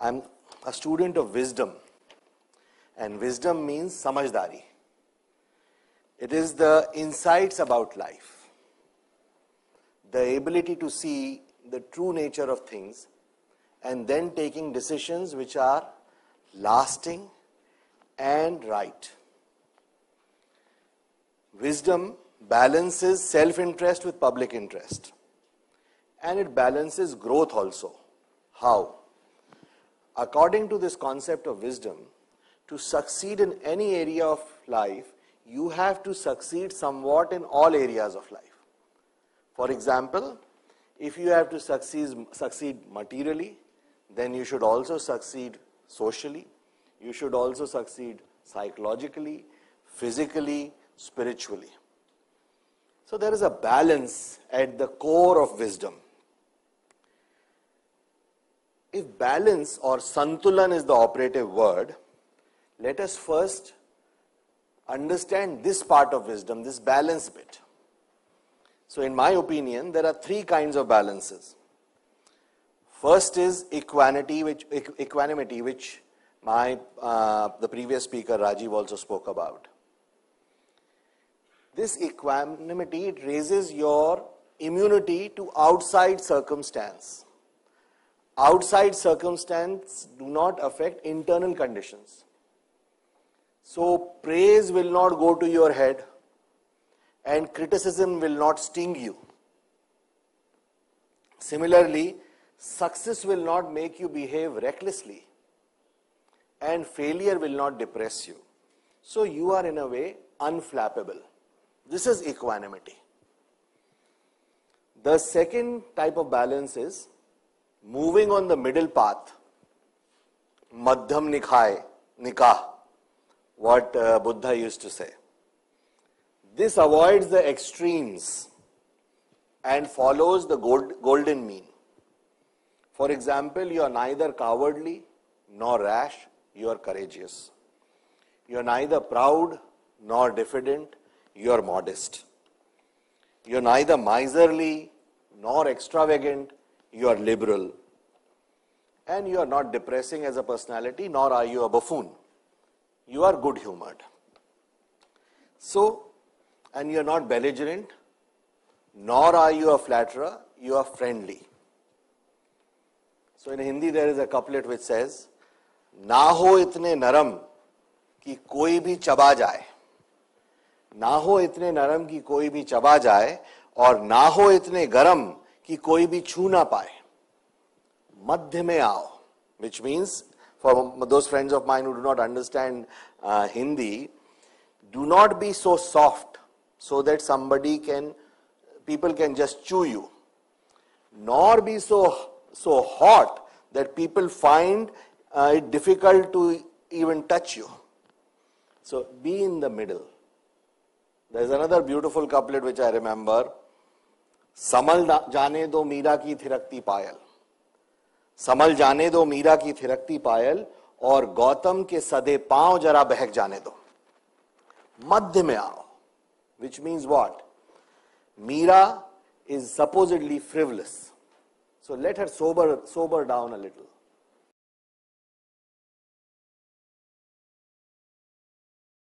I'm a student of wisdom. And wisdom means samajdari. It is the insights about life, the ability to see the true nature of things, and then taking decisions which are lasting and right. Wisdom balances self interest with public interest, and it balances growth also. How? According to this concept of wisdom, to succeed in any area of life, you have to succeed somewhat in all areas of life. For example, if you have to succeed, succeed materially, then you should also succeed socially, you should also succeed psychologically, physically, spiritually. So there is a balance at the core of wisdom. If balance or santulan is the operative word, let us first understand this part of wisdom, this balance bit. So, in my opinion, there are three kinds of balances. First is equanimity, which, equanimity, which my uh, the previous speaker Rajiv also spoke about. This equanimity it raises your immunity to outside circumstance outside circumstance do not affect internal conditions. So praise will not go to your head and criticism will not sting you. Similarly, success will not make you behave recklessly and failure will not depress you. So you are in a way unflappable. This is equanimity. The second type of balance is moving on the middle path, Madhyam Nikhai, Nikah, what uh, Buddha used to say. This avoids the extremes and follows the gold, golden mean. For example, you are neither cowardly nor rash, you are courageous. You are neither proud nor diffident, you are modest. You are neither miserly nor extravagant, you are liberal. And you are not depressing as a personality, nor are you a buffoon. You are good humored. So, and you are not belligerent, nor are you a flatterer, you are friendly. So in Hindi there is a couplet which says, ना हो इतने नरम कि कोई भी चबा जाए ना हो इतने नरम कि कोई भी चबा जाए और ना हो इतने गरम कि कोई भी छू ना पाए मध्य में आओ which means for those friends of mine who do not understand uh, Hindi, do not be so soft so that somebody can, people can just chew you, nor be so, so hot that people find uh, it difficult to even touch you. So be in the middle. There is another beautiful couplet which I remember. समल जाने दो मीरा की थिरकती पायल। समल जाने दो मीरा की थिरकती पायल और गौतम के सदे पाँव जरा बहक जाने दो। मध्य में आओ। Which means what Meera is supposedly frivolous so let her sober sober down a little